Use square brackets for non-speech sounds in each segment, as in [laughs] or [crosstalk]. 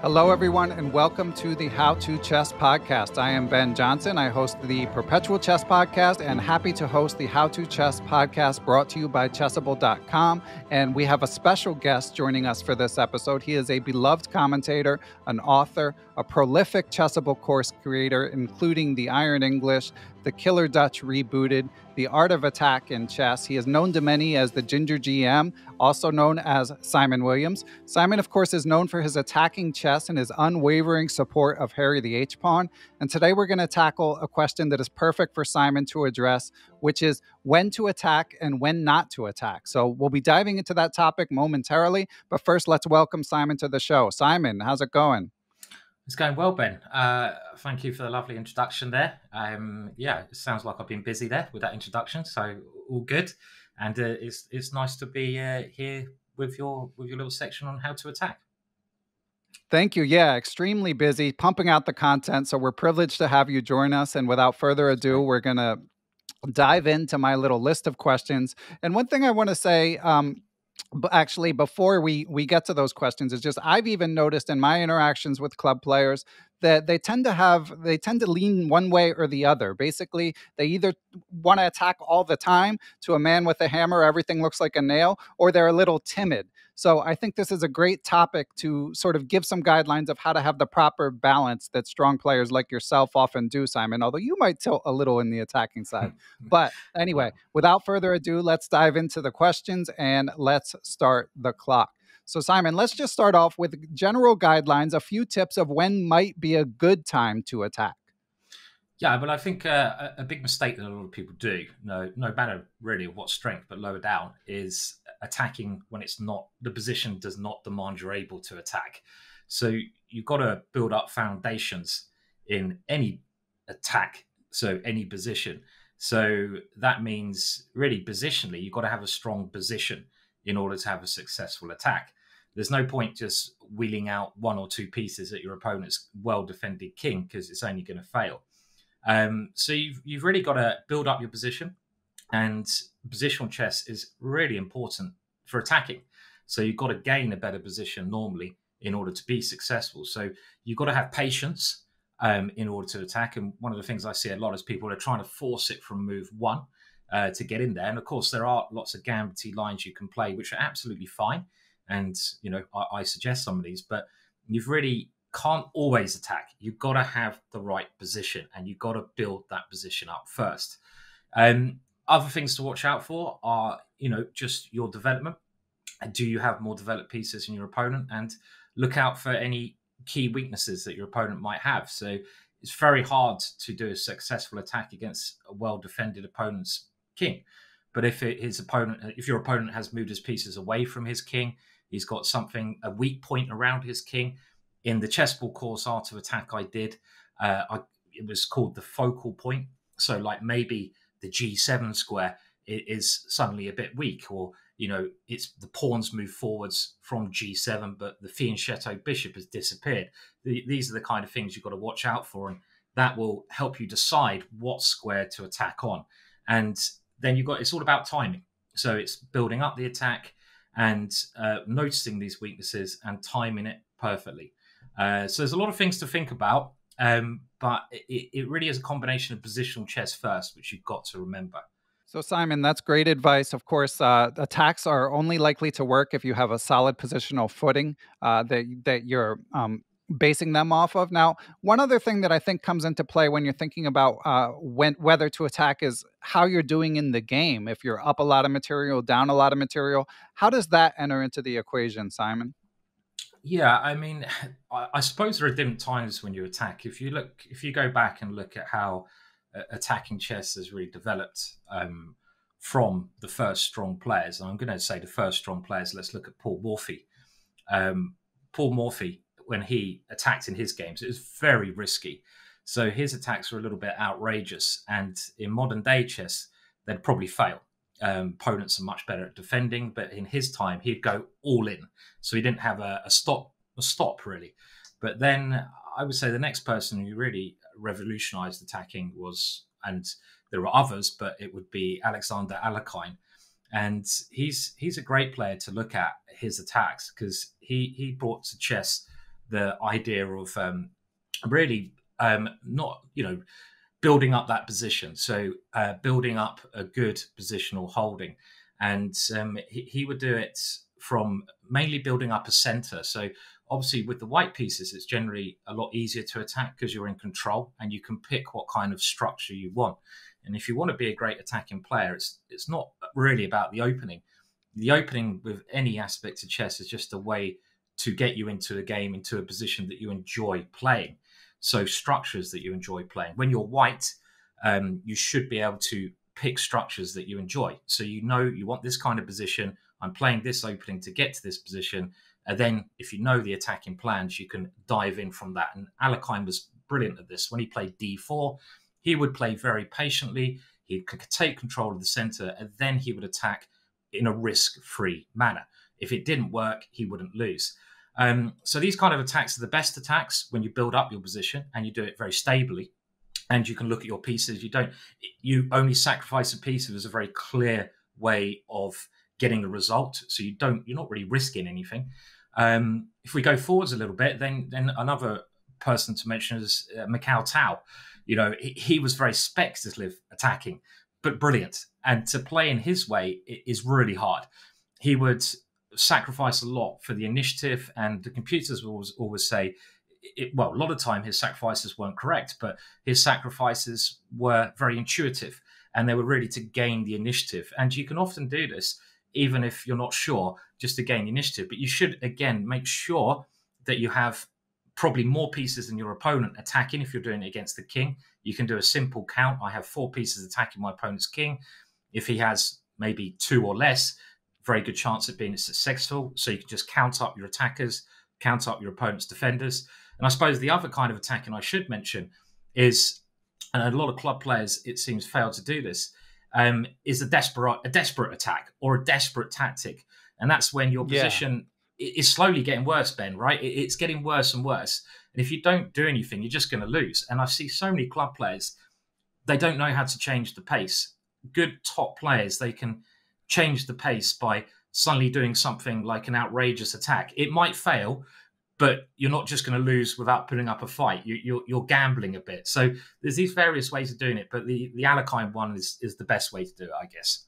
Hello, everyone, and welcome to the How to Chess podcast. I am Ben Johnson. I host the Perpetual Chess podcast and happy to host the How to Chess podcast brought to you by Chessable.com. And we have a special guest joining us for this episode. He is a beloved commentator, an author, a prolific Chessable course creator, including the Iron English, the Killer Dutch Rebooted, The Art of Attack in Chess. He is known to many as the Ginger GM, also known as Simon Williams. Simon, of course, is known for his attacking chess and his unwavering support of Harry the H pawn. And today we're going to tackle a question that is perfect for Simon to address, which is when to attack and when not to attack. So we'll be diving into that topic momentarily. But first, let's welcome Simon to the show. Simon, how's it going? It's going well, Ben. Uh, thank you for the lovely introduction there. Um, yeah, it sounds like I've been busy there with that introduction, so all good. And uh, it's it's nice to be uh, here with your with your little section on how to attack. Thank you. Yeah, extremely busy, pumping out the content. So we're privileged to have you join us. And without further ado, we're gonna dive into my little list of questions. And one thing I want to say, um, but actually before we we get to those questions is just i've even noticed in my interactions with club players that they tend to have they tend to lean one way or the other basically they either want to attack all the time to a man with a hammer everything looks like a nail or they're a little timid so I think this is a great topic to sort of give some guidelines of how to have the proper balance that strong players like yourself often do, Simon, although you might tilt a little in the attacking side. [laughs] but anyway, without further ado, let's dive into the questions and let's start the clock. So, Simon, let's just start off with general guidelines, a few tips of when might be a good time to attack. Yeah, but I think uh, a big mistake that a lot of people do, no, no matter really what strength, but lower down, is attacking when it's not the position does not demand you're able to attack. So you've got to build up foundations in any attack, so any position. So that means really positionally, you've got to have a strong position in order to have a successful attack. There's no point just wheeling out one or two pieces at your opponent's well defended king because it's only going to fail. Um, so you've you've really got to build up your position, and positional chess is really important for attacking. So you've got to gain a better position normally in order to be successful. So you've got to have patience um, in order to attack. And one of the things I see a lot is people are trying to force it from move one uh, to get in there. And of course, there are lots of gambity lines you can play, which are absolutely fine. And you know, I, I suggest some of these, but you've really can't always attack. You've got to have the right position and you've got to build that position up first. Um, other things to watch out for are, you know, just your development. Do you have more developed pieces than your opponent? And look out for any key weaknesses that your opponent might have. So it's very hard to do a successful attack against a well defended opponent's king. But if his opponent, if your opponent has moved his pieces away from his king, he's got something, a weak point around his king, in the Chessable course art of attack I did, uh, I, it was called the focal point. So like maybe the G7 square is suddenly a bit weak, or you know it's the pawns move forwards from G7, but the fianchetto bishop has disappeared. The, these are the kind of things you've got to watch out for, and that will help you decide what square to attack on. And then you've got it's all about timing. So it's building up the attack and uh, noticing these weaknesses and timing it perfectly. Uh, so there's a lot of things to think about, um, but it, it really is a combination of positional chess first, which you've got to remember. So, Simon, that's great advice. Of course, uh, attacks are only likely to work if you have a solid positional footing uh, that that you're um, basing them off of. Now, one other thing that I think comes into play when you're thinking about uh, when whether to attack is how you're doing in the game. If you're up a lot of material, down a lot of material, how does that enter into the equation, Simon? Yeah, I mean, [sighs] I, suppose there are different times when you attack. If you look, if you go back and look at how uh, attacking chess has really developed um, from the first strong players, and I'm going to say the first strong players. Let's look at Paul Morphy. Um, Paul Morphy, when he attacked in his games, it was very risky. So his attacks were a little bit outrageous, and in modern day chess, they'd probably fail um, opponents are much better at defending, but in his time, he'd go all in. So he didn't have a, a stop, a stop really. But then I would say the next person who really revolutionized attacking was, and there were others, but it would be Alexander Alekhine. And he's he's a great player to look at his attacks because he he brought to chess the idea of um, really um, not you know building up that position. So uh, building up a good positional holding, and um, he, he, would do it from mainly building up a center. So obviously with the white pieces, it's generally a lot easier to attack because you're in control and you can pick what kind of structure you want. And if you want to be a great attacking player, it's it's not really about the opening. The opening with any aspect of chess is just a way to get you into a game, into a position that you enjoy playing. So structures that you enjoy playing. When you're white, um, you should be able to pick structures that you enjoy. So you know you want this kind of position. I'm playing this opening to get to this position. And then if you know the attacking plans, you can dive in from that. And Alekhine was brilliant at this. When he played d4, he would play very patiently. He could take control of the center, and then he would attack in a risk-free manner. If it didn't work, he wouldn't lose. Um, so these kind of attacks are the best attacks when you build up your position and you do it very stably. And you can look at your pieces. You don't. You only sacrifice a piece if there's a very clear way of getting a result. So you don't. You're not really risking anything. Um, if we go forwards a little bit, then then another person to mention is uh, Mikhail Tal. You know, he, he was very speculative attacking, but brilliant. And to play in his way is really hard. He would sacrifice a lot for the initiative, and the computers will always, always say, it, well, a lot of time his sacrifices weren't correct, but his sacrifices were very intuitive and they were really to gain the initiative. And you can often do this even if you're not sure, just to gain initiative. But you should, again, make sure that you have probably more pieces than your opponent attacking if you're doing it against the king. You can do a simple count. I have four pieces attacking my opponent's king. If he has maybe two or less, very good chance of being successful. So you can just count up your attackers, count up your opponent's defenders. And I suppose the other kind of attacking I should mention is, and a lot of club players, it seems, fail to do this, um, is a desperate a desperate attack or a desperate tactic, and that's when your position yeah. is slowly getting worse. Ben, right? It's getting worse and worse, and if you don't do anything, you're just going to lose. And I see so many club players, they don't know how to change the pace. Good top players, they can change the pace by suddenly doing something like an outrageous attack. It might fail, but you're not just going to lose without putting up a fight. You, are you're, you're gambling a bit. So there's these various ways of doing it, but the the Alekhine one is is the best way to do it, I guess.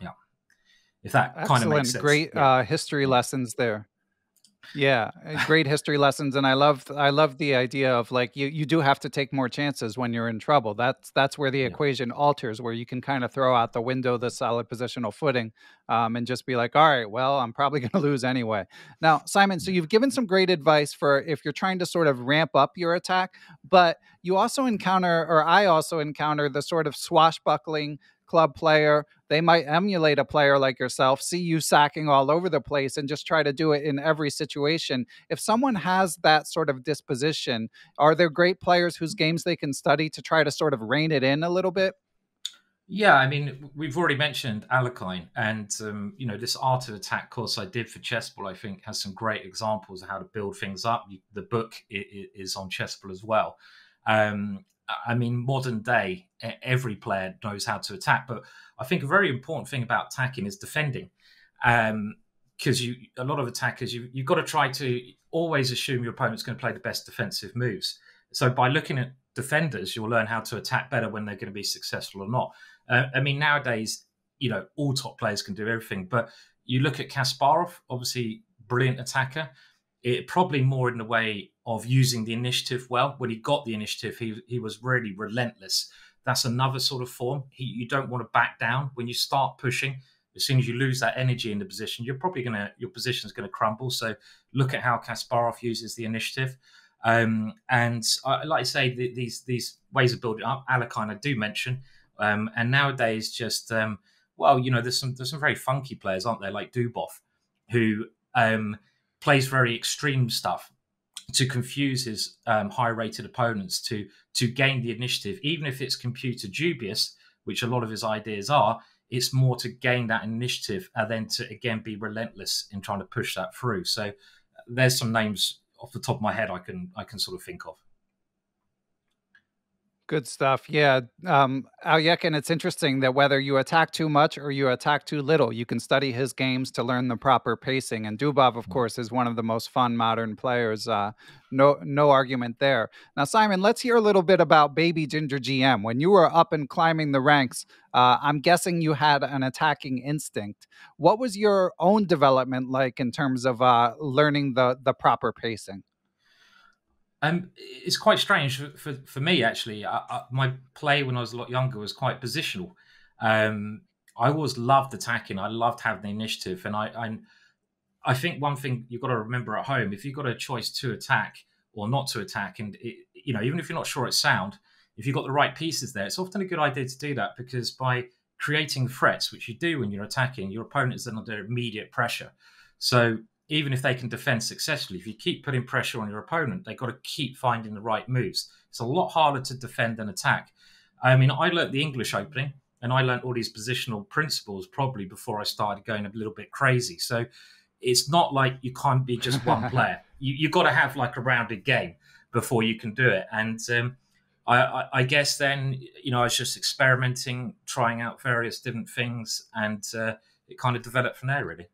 Yeah, if that Excellent. kind of makes sense. Great yeah. uh, history lessons there. Yeah, uh, great history lessons, and I love I love the idea of like you you do have to take more chances when you're in trouble. That's that's where the yeah. equation alters, where you can kind of throw out the window the solid positional footing, um, and just be like, all right, well, I'm probably [laughs] going to lose anyway. Now, Simon, so you've given some great advice for if you're trying to sort of ramp up your attack, but you also encounter, or I also encounter the sort of swashbuckling club player. They might emulate a player like yourself, see you sacking all over the place, and just try to do it in every situation. If someone has that sort of disposition, are there great players whose games they can study to try to sort of rein it in a little bit? Yeah, I mean, we've already mentioned Alekhine, and um, you know this art of attack course I did for Chessable. I think has some great examples of how to build things up. The book is on Chessable as well, um, I mean, modern day, every player knows how to attack. But I think a very important thing about attacking is defending. Because um, you, a lot of attackers, you, you've got to try to always assume your opponent's going to play the best defensive moves. So by looking at defenders, you'll learn how to attack better when they're going to be successful or not. Uh, I mean, nowadays, you know, all top players can do everything. But you look at Kasparov, obviously brilliant attacker. It probably more in the way of using the initiative well. When he got the initiative, he he was really relentless. That's another sort of form. He, you don't want to back down when you start pushing. As soon as you lose that energy in the position, you're probably gonna your position is gonna crumble. So look at how Kasparov uses the initiative. Um, and I, like I say, the, these these ways of building up, Alekhine I do mention, um, and nowadays just um, well, you know, there's some there's some very funky players, aren't there? Like Dubov, who um, plays very extreme stuff to confuse his um, high-rated opponents to to gain the initiative, even if it's computer dubious, which a lot of his ideas are. It's more to gain that initiative and then to again be relentless in trying to push that through. So there's some names off the top of my head I can I can sort of think of. Good stuff. Yeah. Um, Alekhine, it's interesting that whether you attack too much or you attack too little, you can study his games to learn the proper pacing. And Dubov, of course, is one of the most fun modern players. Uh, no, no argument there. Now, Simon, let's hear a little bit about Baby Ginger GM. When you were up and climbing the ranks, uh, I'm guessing you had an attacking instinct. What was your own development like in terms of uh, learning the the proper pacing? Um, it's quite strange for, for, for me actually. I, I, my play when I was a lot younger was quite positional. Um, I always loved attacking. I loved having the initiative, and I, I, I think one thing you've got to remember at home: if you've got a choice to attack or not to attack, and it, you know, even if you're not sure it's sound, if you've got the right pieces there, it's often a good idea to do that because by creating threats, which you do when you're attacking, your opponent is under immediate pressure. So even if they can defend successfully, if you keep putting pressure on your opponent, they've got to keep finding the right moves. It's a lot harder to defend than attack. I mean, I learnt the English opening and I learnt all these positional principles probably before I started going a little bit crazy. So it's not like you can't be just one [laughs] player. You, you've got to have like a rounded game before you can do it. And um, I, I, I, guess then, you know, I was just experimenting, trying out various different things, and uh, it kind of developed from there, really.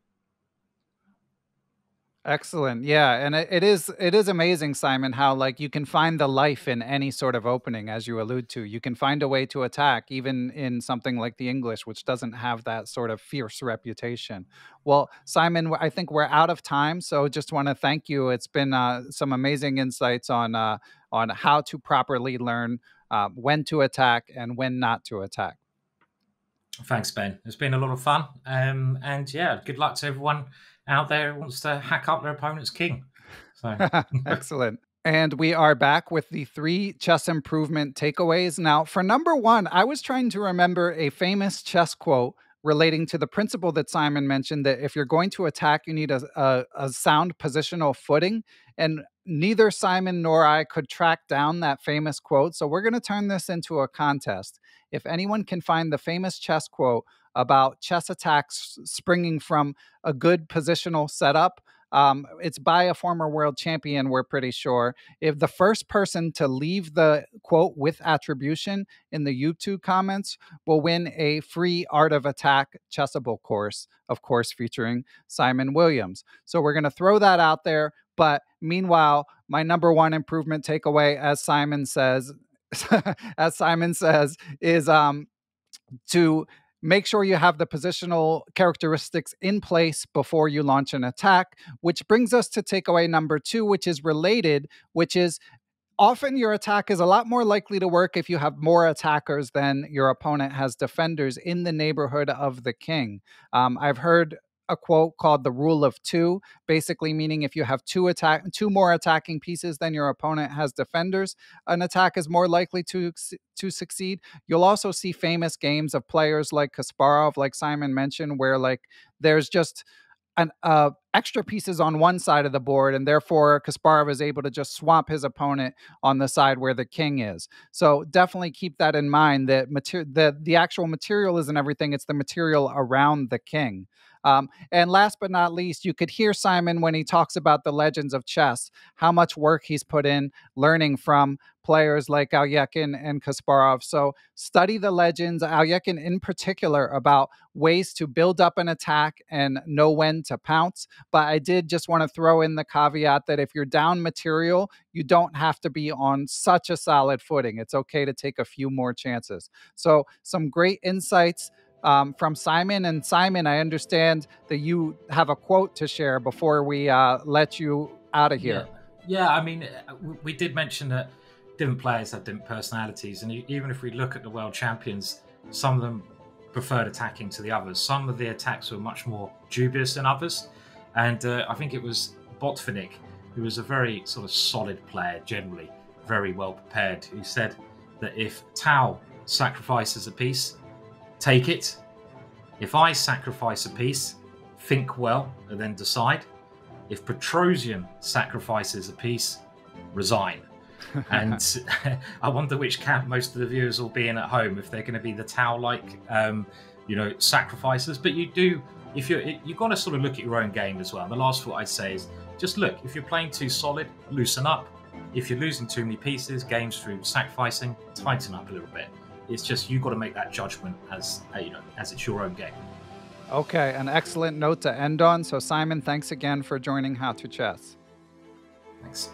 Excellent. Yeah, and it, it is it is amazing, Simon, how like you can find the life in any sort of opening, as you allude to. You can find a way to attack, even in something like the English, which doesn't have that sort of fierce reputation. Well, Simon, I think we're out of time, so just want to thank you. It's been uh, some amazing insights on uh, on how to properly learn uh, when to attack and when not to attack. Thanks, Ben. It's been a lot of fun, um, and yeah, good luck to everyone out there wants to hack up their opponent's king. So [laughs] excellent. And we are back with the three chess improvement takeaways. Now, for number one, I was trying to remember a famous chess quote relating to the principle that Simon mentioned that if you're going to attack, you need a, a, a, sound positional footing. And neither Simon nor I could track down that famous quote. So we're going to turn this into a contest. If anyone can find the famous chess quote, about chess attacks springing from a good positional setup. Um, it's by a former world champion, we're pretty sure. If the first person to leave the quote with attribution in the YouTube comments will win a free Art of Attack chessable course, of course, featuring Simon Williams. So we're going to throw that out there. But meanwhile, my number one improvement takeaway, as Simon says, [laughs] as Simon says, is um, to Make sure you have the positional characteristics in place before you launch an attack, which brings us to takeaway number two, which is related, which is often your attack is a lot more likely to work if you have more attackers than your opponent has defenders in the neighborhood of the king. Um, I've heard a quote called the rule of two, basically meaning if you have two attack two more attacking pieces than your opponent has defenders, an attack is more likely to to succeed. You'll also see famous games of players like Kasparov, like Simon mentioned, where like there's just an uh, extra pieces on one side of the board, and therefore Kasparov is able to just swamp his opponent on the side where the king is. So definitely keep that in mind. That material, the the actual material isn't everything; it's the material around the king. Um, and last but not least, you could hear Simon when he talks about the legends of chess, how much work he's put in learning from players like Alekhine and Kasparov. So study the legends, Alekhine in particular, about ways to build up an attack and know when to pounce. But I did just want to throw in the caveat that if you're down material, you don't have to be on such a solid footing. It's okay to take a few more chances. So some great insights um, from Simon. And Simon, I understand that you have a quote to share before we uh, let you out of here. Yeah. yeah, I mean, uh, we did mention that different players have different personalities. And even if we look at the world champions, some of them preferred attacking to the others. Some of the attacks were much more dubious than others. And uh, I think it was Botvinnik, who was a very sort of solid player, generally very well prepared, who said that if Tal sacrifices a piece, Take it. If I sacrifice a piece, think well and then decide. If Petrosian sacrifices a piece, resign. [laughs] and [laughs] I wonder which camp most of the viewers will be in at home if they're going to be the Tal-like, um, you know, sacrifices. But you do, if you're, you've got to sort of look at your own game as well. And the last thought I'd say is just look. If you're playing too solid, loosen up. If you're losing too many pieces, games through sacrificing, tighten up a little bit. It's just you've got to make that judgment as uh, you know as it's your own game. Okay, an excellent note to end on. So Simon, thanks again for joining How to Chess. Thanks.